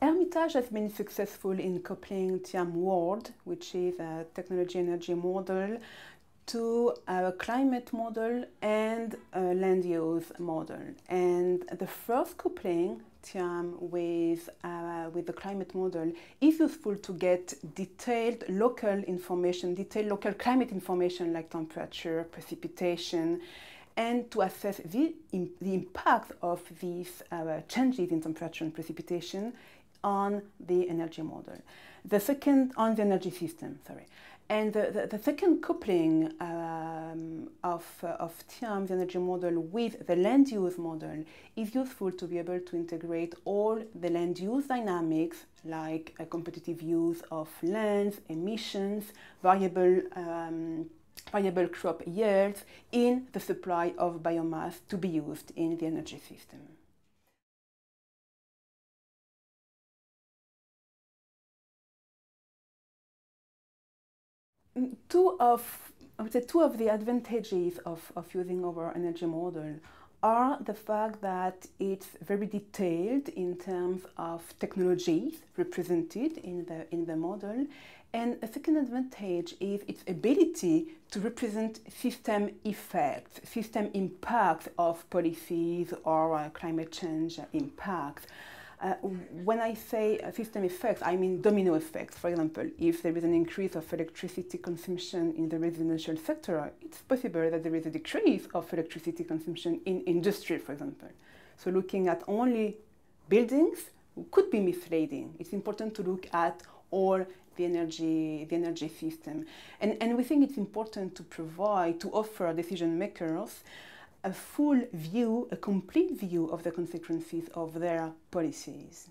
ERMITAGE has been successful in coupling TIAM World, which is a technology energy model, to a climate model and a land use model. And the first coupling, TIAM, with, uh, with the climate model is useful to get detailed local information, detailed local climate information like temperature, precipitation, and to assess the, the impact of these uh, changes in temperature and precipitation on the energy model. The second, on the energy system, sorry. And the, the, the second coupling um, of, uh, of TIAM, the energy model, with the land use model is useful to be able to integrate all the land use dynamics like a competitive use of lands, emissions, variable um, variable crop yields in the supply of biomass to be used in the energy system. Two of, I would say two of the advantages of, of using our energy model are the fact that it's very detailed in terms of technologies represented in the, in the model and a second advantage is its ability to represent system effects, system impacts of policies or uh, climate change impacts. Uh, when I say system effects, I mean domino effects. For example, if there is an increase of electricity consumption in the residential sector, it's possible that there is a decrease of electricity consumption in industry, for example. So looking at only buildings could be misleading. It's important to look at all the energy, the energy system. And, and we think it's important to provide, to offer decision makers a full view, a complete view of the consequences of their policies.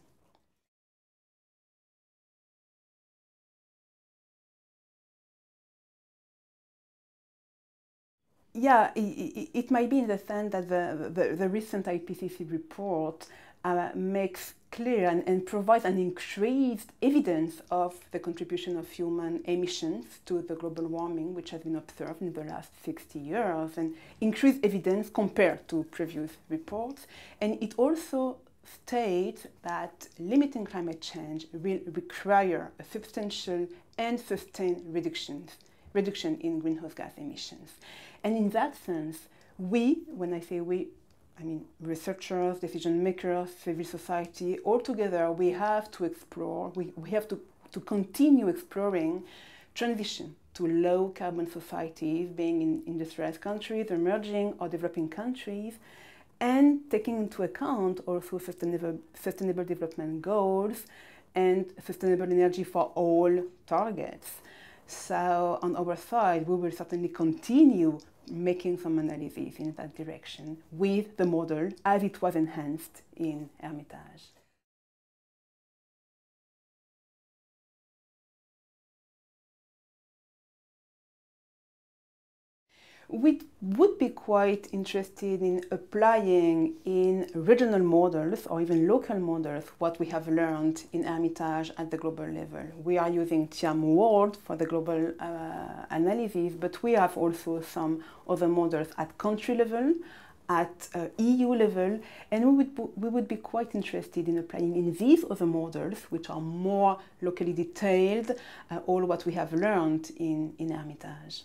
Yeah, it, it, might be in the sense that the, the, the recent IPCC report uh, makes clear and, and, provides an increased evidence of the contribution of human emissions to the global warming, which has been observed in the last 60 years, and increased evidence compared to previous reports. And it also states that limiting climate change will require a substantial and sustained reductions, reduction in greenhouse gas emissions. And in that sense, we, when I say we, I mean, researchers, decision makers, civil society, all together, we have to explore, we, we have to, to continue exploring transition to low carbon societies, being in industrialized countries, emerging or developing countries, and taking into account also sustainable, sustainable development goals and sustainable energy for all targets. So on our side, we will certainly continue making some analysis in that direction with the model as it was enhanced in ERMITAGE. We would be quite interested in applying in regional models or even local models what we have learned in ERMITAGE at the global level. We are using TIAM World for the global uh, analysis, but we have also some other models at country level, at uh, EU level, and we would, we would be quite interested in applying in these other models, which are more locally detailed, uh, all what we have learned in, in ERMITAGE.